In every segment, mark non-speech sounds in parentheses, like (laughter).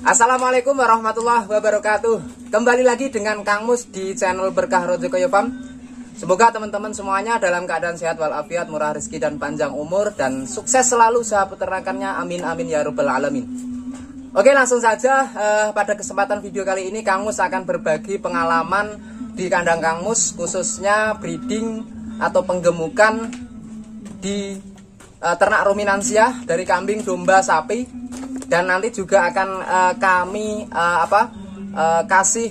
Assalamualaikum warahmatullahi wabarakatuh. Kembali lagi dengan Kang Mus di channel Berkah Rojo Koyopam. Semoga teman-teman semuanya dalam keadaan sehat walafiat, murah rezeki dan panjang umur Dan sukses selalu usaha peternakannya, amin amin ya rabbal alamin. Oke langsung saja eh, pada kesempatan video kali ini Kang Mus akan berbagi pengalaman di kandang Kang Mus Khususnya breeding atau penggemukan di eh, ternak ruminansia dari kambing, domba, sapi dan nanti juga akan uh, kami uh, apa uh, kasih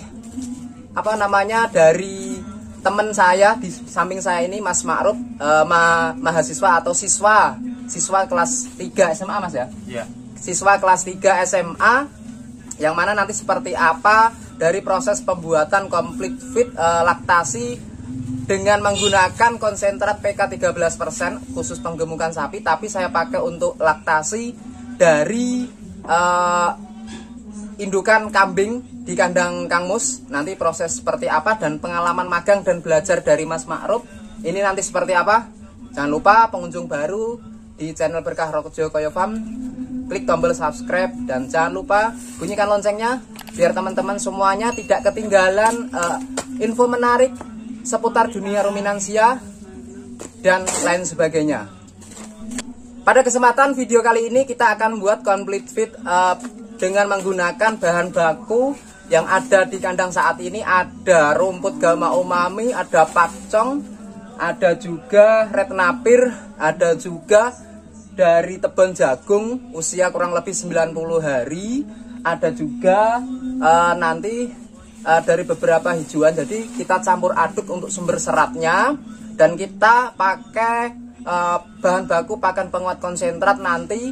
apa namanya dari teman saya di samping saya ini Mas Ma'ruf uh, ma mahasiswa atau siswa siswa kelas 3 SMA Mas ya? Iya. Siswa kelas 3 SMA yang mana nanti seperti apa dari proses pembuatan complete fit uh, laktasi dengan menggunakan konsentrat PK 13% khusus penggemukan sapi tapi saya pakai untuk laktasi dari uh, indukan kambing di kandang Kang Mus. Nanti proses seperti apa dan pengalaman magang dan belajar dari Mas Ma'ruf. Ini nanti seperti apa? Jangan lupa pengunjung baru di channel Berkah Rokojo Koyo Farm klik tombol subscribe dan jangan lupa bunyikan loncengnya biar teman-teman semuanya tidak ketinggalan uh, info menarik seputar dunia ruminansia dan lain sebagainya pada kesempatan video kali ini kita akan buat complete fit uh, dengan menggunakan bahan baku yang ada di kandang saat ini. Ada rumput gama umami, ada pakcong, ada juga red napir, ada juga dari tebon jagung usia kurang lebih 90 hari, ada juga uh, nanti uh, dari beberapa hijauan. Jadi kita campur aduk untuk sumber seratnya. Dan kita pakai uh, bahan baku pakan penguat konsentrat nanti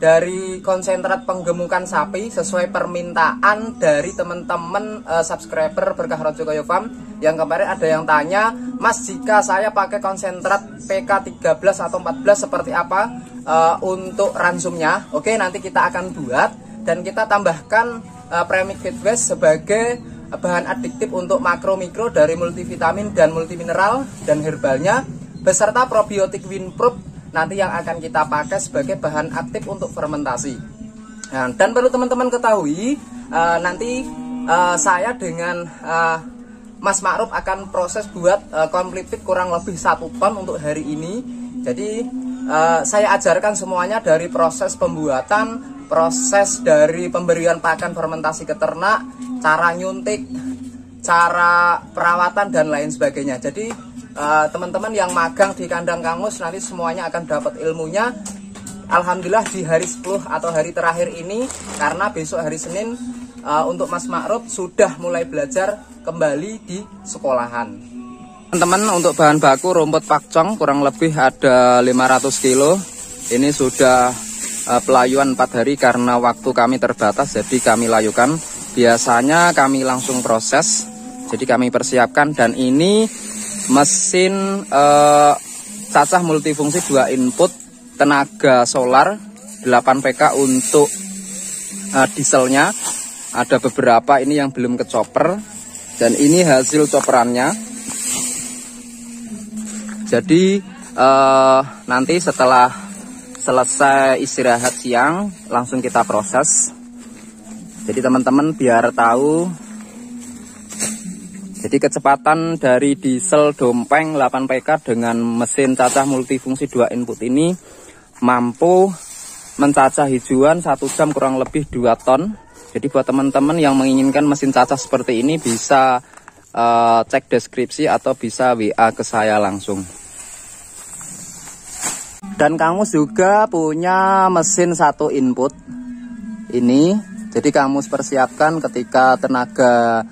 dari konsentrat penggemukan sapi sesuai permintaan dari teman-teman uh, subscriber berkah Rojo Koyo Farm. Yang kemarin ada yang tanya Mas jika saya pakai konsentrat PK 13 atau 14 seperti apa uh, untuk ransumnya? Oke nanti kita akan buat dan kita tambahkan uh, premix feed waste sebagai bahan adiktif untuk makro mikro dari multivitamin dan multimineral dan herbalnya beserta probiotik Winproof nanti yang akan kita pakai sebagai bahan aktif untuk fermentasi. Nah, dan perlu teman-teman ketahui uh, nanti uh, saya dengan uh, Mas Ma'ruf akan proses buat uh, kurang lebih satu ton untuk hari ini. Jadi uh, saya ajarkan semuanya dari proses pembuatan, proses dari pemberian pakan fermentasi ke ternak, cara nyuntik, cara perawatan dan lain sebagainya. Jadi teman-teman uh, yang magang di kandang kangus nanti semuanya akan dapat ilmunya. Alhamdulillah di hari 10 atau hari terakhir ini karena besok hari Senin uh, untuk Mas Ma'ruf sudah mulai belajar kembali di sekolahan. Teman-teman untuk bahan baku rumput pakcong kurang lebih ada 500 kilo. Ini sudah uh, pelayuan 4 hari karena waktu kami terbatas jadi kami layukan. Biasanya kami langsung proses jadi kami persiapkan. Dan ini mesin uh, cacah multifungsi dua input tenaga solar 8 PK untuk uh, dieselnya. Ada beberapa ini yang belum kecopper dan ini hasil coperannya. Jadi uh, nanti setelah selesai istirahat siang langsung kita proses. Jadi teman-teman biar tahu jadi kecepatan dari diesel dompeng 8 PK dengan mesin cacah multifungsi 2 input ini mampu mencacah hijauan 1 jam kurang lebih 2 ton. Jadi buat teman-teman yang menginginkan mesin cacah seperti ini bisa uh, cek deskripsi atau bisa WA ke saya langsung. Dan kamu juga punya mesin satu input ini. Jadi kamu persiapkan ketika tenaga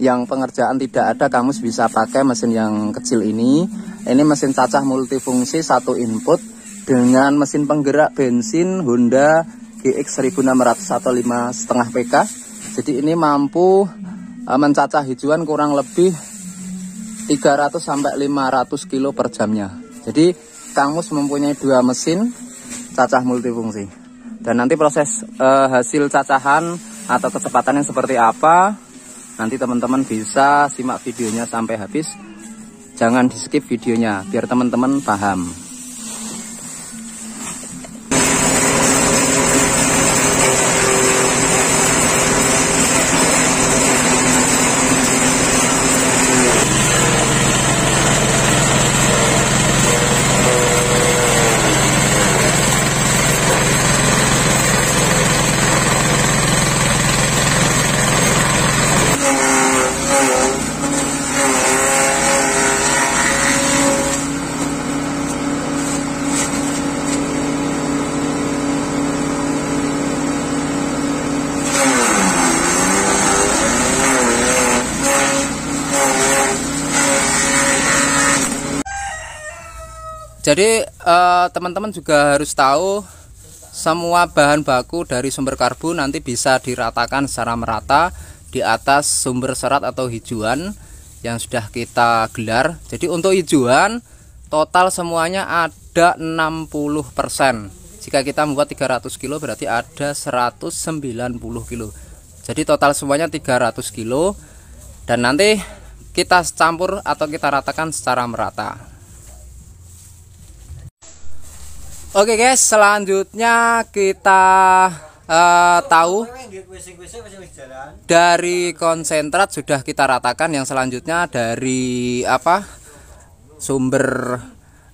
yang pengerjaan tidak ada kamu bisa pakai mesin yang kecil ini. Ini mesin cacah multifungsi satu input dengan mesin penggerak bensin Honda GX 1600 atau 5,5 PK jadi ini mampu uh, mencacah hijauan kurang lebih 300 sampai 500 kilo per jamnya. Jadi Kangus mempunyai dua mesin cacah multifungsi. Dan nanti proses uh, hasil cacahan atau kecepatannya seperti apa Nanti teman-teman bisa simak videonya sampai habis. Jangan di skip videonya biar teman-teman paham. Jadi eh, teman-teman juga harus tahu semua bahan baku dari sumber karbo nanti bisa diratakan secara merata di atas sumber serat atau hijauan yang sudah kita gelar. Jadi untuk hijauan total semuanya ada 60%. Jika kita membuat 300 kilo berarti ada 190 kilo. Jadi total semuanya 300 kilo dan nanti kita campur atau kita ratakan secara merata. Oke guys, selanjutnya kita uh, tahu dari konsentrat sudah kita ratakan. Yang selanjutnya dari apa sumber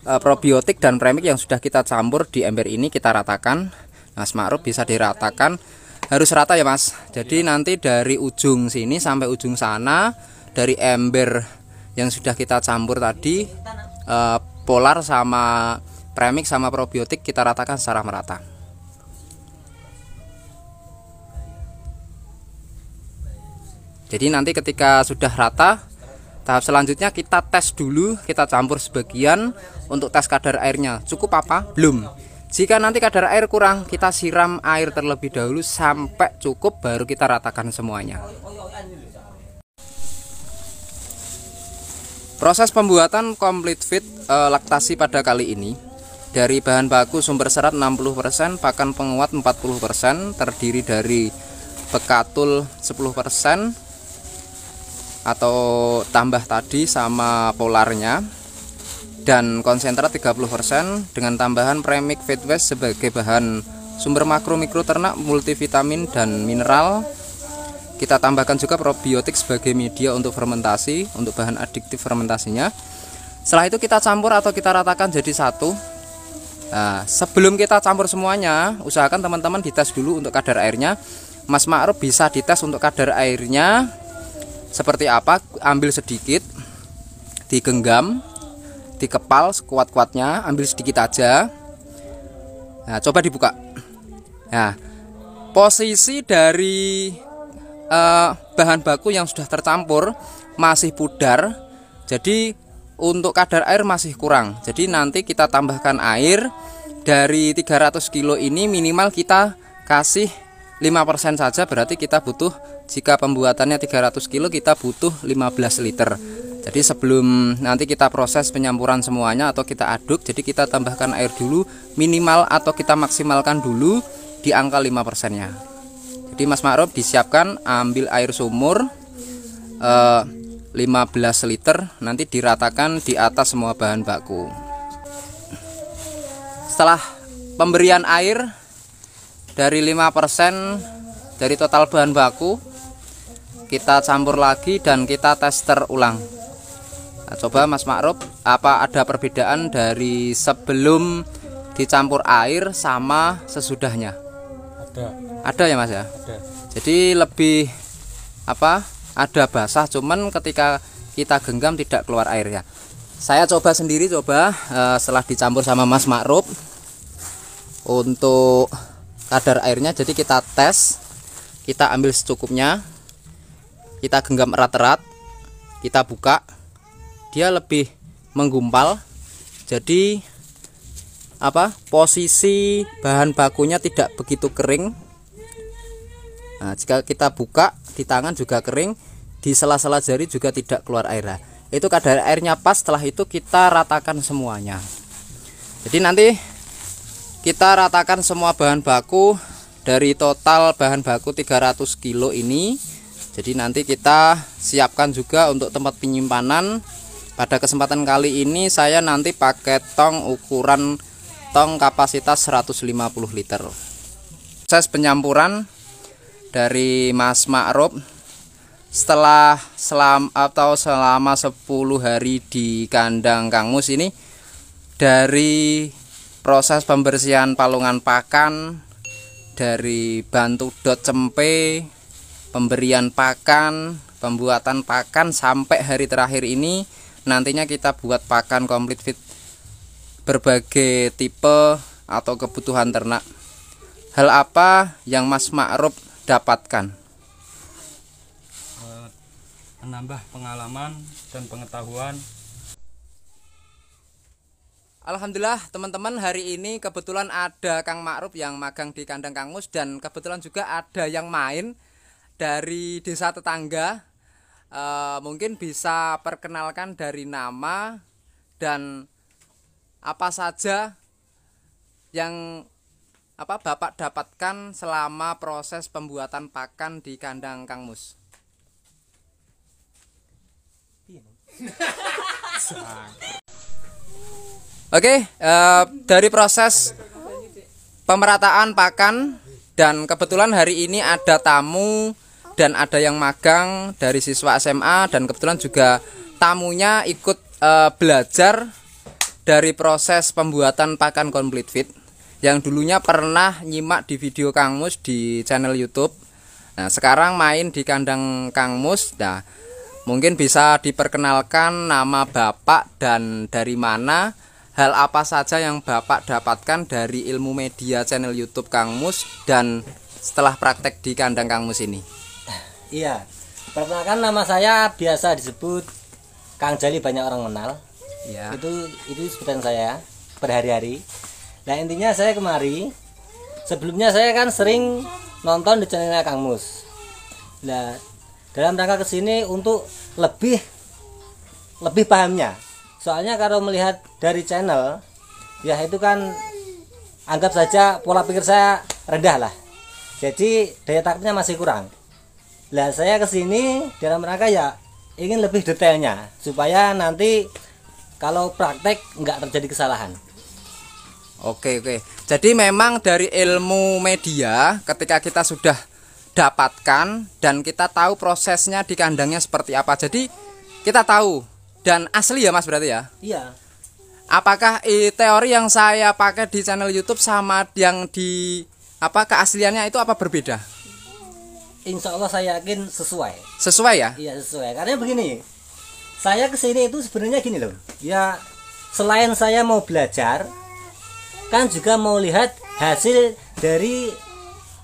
uh, probiotik dan premik yang sudah kita campur di ember ini kita ratakan. Mas Ma'ruf bisa diratakan harus rata ya Mas. Jadi nanti dari ujung sini sampai ujung sana dari ember yang sudah kita campur tadi uh, polar sama premix sama probiotik kita ratakan secara merata. Jadi nanti ketika sudah rata tahap selanjutnya kita tes dulu kita campur sebagian untuk tes kadar airnya. Cukup apa? Belum. Jika nanti kadar air kurang kita siram air terlebih dahulu sampai cukup baru kita ratakan semuanya. Proses pembuatan complete fit e, laktasi pada kali ini dari bahan baku sumber serat 60%, pakan penguat 40%, terdiri dari bekatul 10% atau tambah tadi sama polarnya dan konsentrat 30% dengan tambahan premix feed waste sebagai bahan sumber makro mikro ternak multivitamin dan mineral. Kita tambahkan juga probiotik sebagai media untuk fermentasi untuk bahan adiktif fermentasinya. Setelah itu kita campur atau kita ratakan jadi satu Nah, sebelum kita campur semuanya, usahakan teman-teman dites dulu untuk kadar airnya. Mas Ma'ruf bisa dites untuk kadar airnya seperti apa. Ambil sedikit, digenggam, dikepal sekuat-kuatnya, ambil sedikit aja. Nah, coba dibuka. Nah, posisi dari uh, bahan baku yang sudah tercampur masih pudar. Jadi untuk kadar air masih kurang. Jadi nanti kita tambahkan air dari 300 kilo ini minimal kita kasih 5% saja berarti kita butuh jika pembuatannya 300 kilo kita butuh 15 liter. Jadi sebelum nanti kita proses penyampuran semuanya atau kita aduk jadi kita tambahkan air dulu minimal atau kita maksimalkan dulu di angka 5% nya jadi Mas Ma'ruf disiapkan ambil air sumur eh, 15 liter nanti diratakan di atas semua bahan baku. Setelah pemberian air dari 5% dari total bahan baku kita campur lagi dan kita tester ulang nah, coba Mas Ma'ruf apa ada perbedaan dari sebelum dicampur air sama sesudahnya? Ada. Ada ya Mas ya? Ada. Jadi lebih apa ada basah cuman ketika kita genggam tidak keluar airnya saya coba sendiri coba uh, setelah dicampur sama Mas Makrub untuk kadar airnya jadi kita tes kita ambil secukupnya kita genggam erat-erat kita buka dia lebih menggumpal jadi apa posisi bahan bakunya tidak begitu kering nah jika kita buka di tangan juga kering di sela-sela jari juga tidak keluar air. Nah, itu kadar airnya pas setelah itu kita ratakan semuanya. Jadi nanti kita ratakan semua bahan baku dari total bahan baku 300 kilo ini jadi nanti kita siapkan juga untuk tempat penyimpanan. Pada kesempatan kali ini saya nanti pakai tong ukuran tong kapasitas 150 liter. Proses penyampuran dari Mas Ma'ruf setelah selam atau selama 10 hari di kandang Kang Mus ini dari proses pembersihan palungan pakan dari bantu dot cempe pemberian pakan pembuatan pakan sampai hari terakhir ini nantinya kita buat pakan komplit fit berbagai tipe atau kebutuhan ternak. Hal apa yang Mas Ma'ruf dapatkan? Eh, menambah pengalaman dan pengetahuan Alhamdulillah teman-teman hari ini kebetulan ada Kang Ma'ruf yang magang di kandang Kang Mus dan kebetulan juga ada yang main dari desa tetangga. E, mungkin bisa perkenalkan dari nama dan apa saja yang apa Bapak dapatkan selama proses pembuatan pakan di kandang Kang Mus. (laughs) Oke, uh, dari proses pemerataan pakan dan kebetulan hari ini ada tamu dan ada yang magang dari siswa SMA dan kebetulan juga tamunya ikut uh, belajar dari proses pembuatan pakan complete fit yang dulunya pernah nyimak di video Kang Mus di channel YouTube. Nah, sekarang main di kandang Kang Mus. Nah, mungkin bisa diperkenalkan nama Bapak dan dari mana hal apa saja yang Bapak dapatkan dari ilmu media channel YouTube Kang Mus dan setelah praktek di kandang Kang Mus ini? Iya, perkenalkan nama saya biasa disebut Kang Jali banyak orang kenal. Ya. Itu itu sebutan saya berhari-hari. Nah intinya saya kemari. Sebelumnya saya kan sering nonton di channelnya Kang Mus. Nah dalam rangka ke sini untuk lebih lebih pahamnya soalnya kalau melihat dari channel ya itu kan anggap saja pola pikir saya rendah lah jadi daya tangkapnya masih kurang lah saya ke sini dalam rangka ya ingin lebih detailnya supaya nanti kalau praktek nggak terjadi kesalahan Oke oke. Jadi memang dari ilmu media ketika kita sudah dapatkan dan kita tahu prosesnya di kandangnya seperti apa. Jadi kita tahu dan asli ya Mas berarti ya? Iya. Apakah teori yang saya pakai di channel YouTube sama yang di apa keasliannya itu apa berbeda? Insya Allah saya yakin sesuai. Sesuai ya? Iya sesuai. Karena begini, saya ke sini itu sebenarnya gini loh. Ya selain saya mau belajar, kan juga mau lihat hasil dari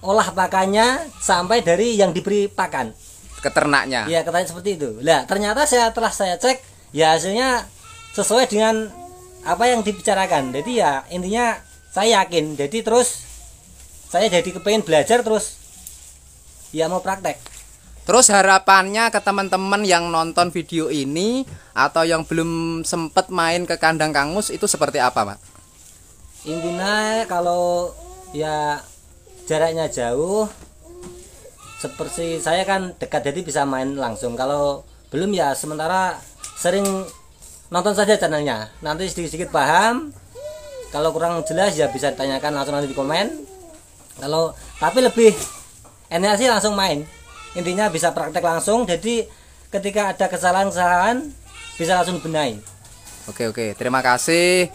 olah pakannya sampai dari yang diberi pakan. Keternaknya. Iya, katanya seperti itu. Lah, ternyata saya telah saya cek ya hasilnya sesuai dengan apa yang dibicarakan jadi ya intinya saya yakin jadi terus saya jadi kepengen belajar terus ya mau praktek terus harapannya ke teman-teman yang nonton video ini atau yang belum sempat main ke kandang kangus itu seperti apa Pak? Intinya kalau ya jaraknya jauh seperti saya kan dekat jadi bisa main langsung. Kalau belum ya sementara sering nonton saja channelnya. Nanti sedikit-sedikit paham. Kalau kurang jelas ya bisa ditanyakan langsung nanti di komen. Kalau tapi lebih enak sih langsung main. Intinya bisa praktek langsung jadi ketika ada kesalahan-kesalahan bisa langsung benahi oke oke. Terima kasih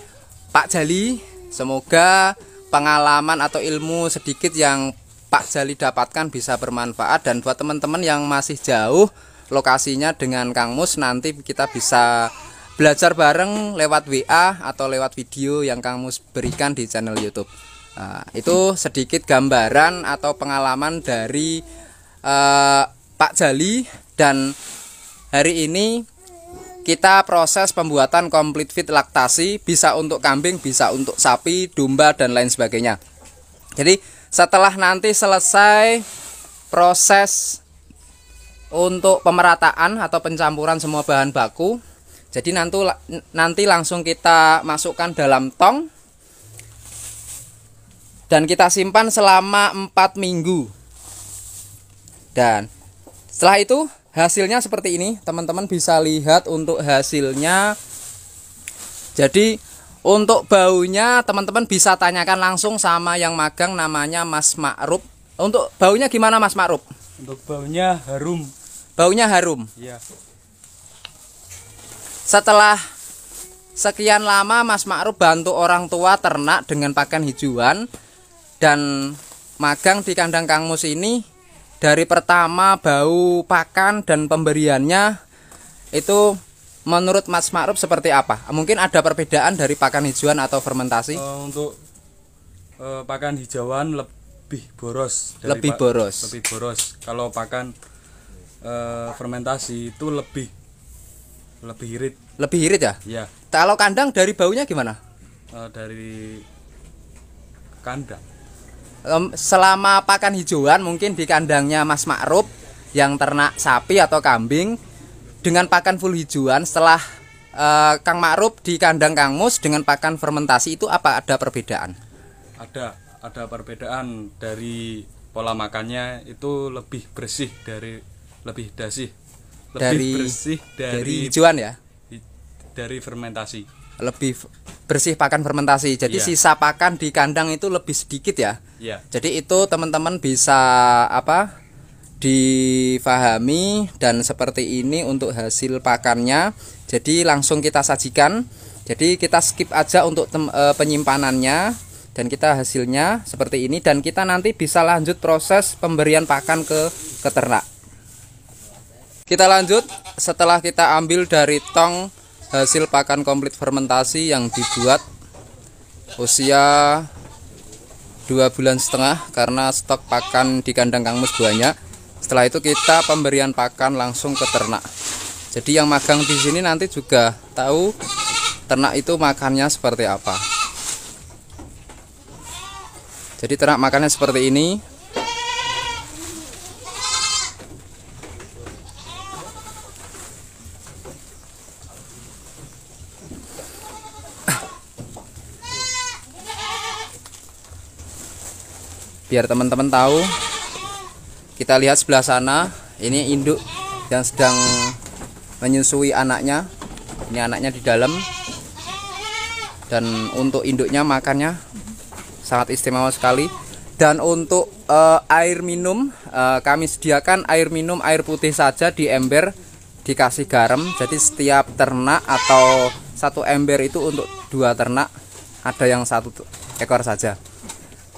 Pak Jali semoga pengalaman atau ilmu sedikit yang Pak Jali dapatkan bisa bermanfaat dan buat teman-teman yang masih jauh lokasinya dengan Kang Mus nanti kita bisa belajar bareng lewat WA atau lewat video yang Kang Mus berikan di channel YouTube. Nah, itu sedikit gambaran atau pengalaman dari uh, Pak Jali dan hari ini kita proses pembuatan complete fit laktasi bisa untuk kambing, bisa untuk sapi, domba dan lain sebagainya. Jadi setelah nanti selesai proses untuk pemerataan atau pencampuran semua bahan baku jadi nanti nanti langsung kita masukkan dalam tong dan kita simpan selama 4 minggu dan setelah itu hasilnya seperti ini teman-teman bisa lihat untuk hasilnya jadi untuk baunya teman-teman bisa tanyakan langsung sama yang magang namanya Mas Ma'ruf untuk baunya gimana Mas Ma'ruf untuk baunya harum. Baunya harum. Iya. Setelah sekian lama Mas Ma'ruf bantu orang tua ternak dengan pakan hijauan dan magang di kandang Kang Mus ini dari pertama bau pakan dan pemberiannya itu menurut Mas Ma'ruf seperti apa? Mungkin ada perbedaan dari pakan hijauan atau fermentasi? Uh, untuk uh, pakan hijauan lebih boros dari lebih boros lebih boros kalau pakan e, fermentasi itu lebih lebih irit lebih irit ya ya kalau kandang dari baunya gimana eh, dari kandang. Selama pakan hijauan mungkin di kandangnya Mas Ma'ruf yang ternak sapi atau kambing dengan pakan full hijauan setelah eh, Kang Ma'ruf di kandang Kang Mus dengan pakan fermentasi itu apa ada perbedaan? Ada ada perbedaan dari pola makannya itu lebih bersih dari lebih dasih. Lebih Dari- bersih Dari dari hijauan ya? dari fermentasi. Lebih bersih pakan fermentasi. Jadi Iya. sisa pakan di kandang itu lebih sedikit ya. Ya. Jadi itu teman-teman bisa apa? difahami dan seperti ini untuk hasil pakannya. Jadi langsung kita sajikan. Jadi kita skip aja untuk tem- eh, penyimpanannya dan kita hasilnya seperti ini dan kita nanti bisa lanjut proses pemberian pakan ke ke ternak. Kita lanjut setelah kita ambil dari tong hasil pakan komplit fermentasi yang dibuat usia dua bulan setengah karena stok pakan di kandang Kang Mus banyak. Setelah itu kita pemberian pakan langsung ke ternak. Jadi yang magang di sini nanti juga tahu ternak itu makannya seperti apa. Jadi ternak makannya seperti ini. Biar teman-teman tahu. Kita lihat sebelah sana ini induk yang sedang menyusui anaknya. Ini anaknya di dalam. Dan untuk induknya makannya sangat istimewa sekali. Dan untuk eh, air minum eh, kami sediakan air minum air putih saja di ember dikasih garam. Jadi setiap ternak atau satu ember itu untuk dua ternak ada yang satu ekor saja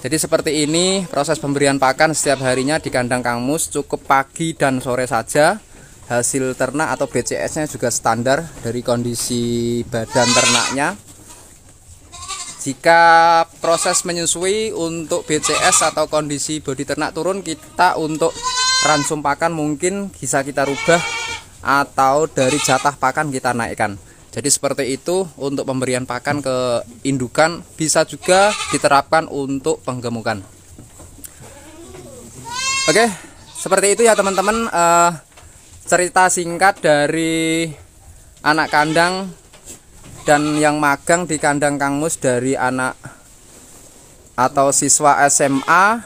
jadi seperti ini proses pemberian pakan setiap harinya di kandang Kang Mus cukup pagi dan sore saja. Hasil ternak atau BCS-nya juga standar dari kondisi badan ternaknya. Jika proses menyusui untuk BCS atau kondisi bodi ternak turun, kita untuk ransum pakan mungkin bisa kita rubah atau dari jatah pakan kita naikkan. Jadi seperti itu untuk pemberian pakan ke indukan bisa juga diterapkan untuk penggemukan. Oke, seperti itu ya teman-teman eh, cerita singkat dari anak kandang dan yang magang di kandang Kang Mus dari anak atau siswa SMA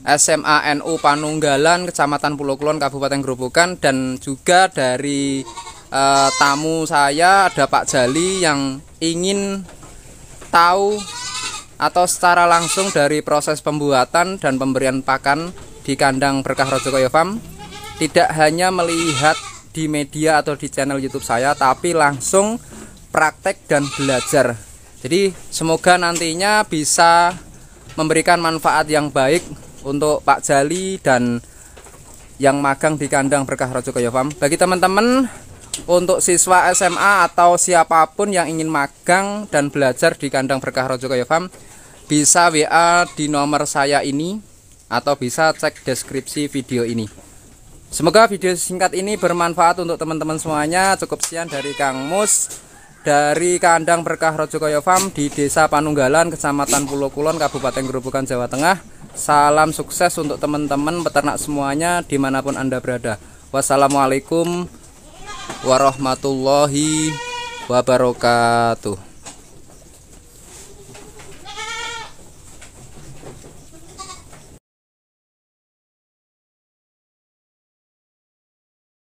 SMA NU Panunggalan Kecamatan Pulau Kulon Kabupaten Gerobokan dan juga dari eh, tamu saya ada Pak Jali yang ingin tahu atau secara langsung dari proses pembuatan dan pemberian pakan di kandang Berkah Rojokoyo Farm tidak hanya melihat di media atau di channel YouTube saya tapi langsung praktek dan belajar. Jadi semoga nantinya bisa memberikan manfaat yang baik untuk Pak Jali dan yang magang di kandang Berkah Rojokoyo Farm. Bagi teman-teman untuk siswa SMA atau siapa pun yang ingin magang dan belajar di kandang Berkah Rojokoyo Farm bisa WA di nomor saya ini atau bisa cek deskripsi video ini. Semoga video singkat ini bermanfaat untuk teman-teman semuanya. Cukup sekian dari Kang Mus dari kandang Berkah Rojokoyo Farm di Desa Panunggalan, Kecamatan Pulau Kulon, Kabupaten Gerobokan, Jawa Tengah. Salam sukses untuk teman-teman peternak semuanya di mana pun anda berada. Wassalamualaikum warahmatullahi wabarakatuh.